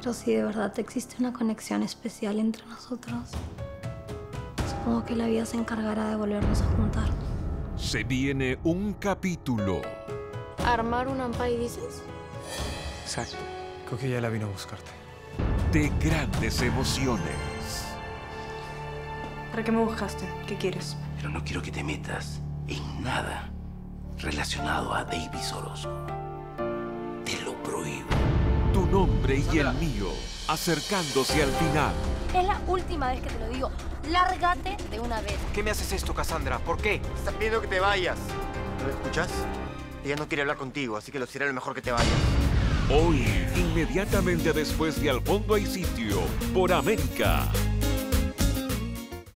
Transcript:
Pero si de verdad existe una conexión especial entre nosotros, supongo que la vida se encargará de volvernos a juntar. Se viene un capítulo. ¿Armar un ampay dices? Exacto. Creo que ya la vino a buscarte. De grandes emociones. ¿Para qué me buscaste? ¿Qué quieres? Pero no quiero que te metas en nada relacionado a Davis Orozco. Nombre y el mío acercándose al final. Es la última vez que te lo digo. Lárgate de una vez. ¿Qué me haces esto, Cassandra? ¿Por qué? Estás pidiendo que te vayas. ¿No lo escuchas? Ella no quiere hablar contigo, así que lo será lo mejor que te vayas. Hoy, inmediatamente después de Al fondo hay sitio, por América.